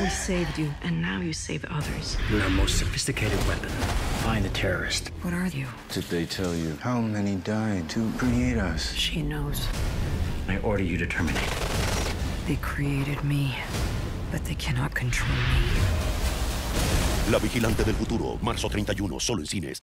We saved you, and now you save others. You're our most sophisticated weapon. Find the terrorist. What are you? Did they tell you how many died to create us? She knows. I order you to terminate. They created me, but they cannot control me. La Vigilante del Futuro, marzo 31, solo en cines.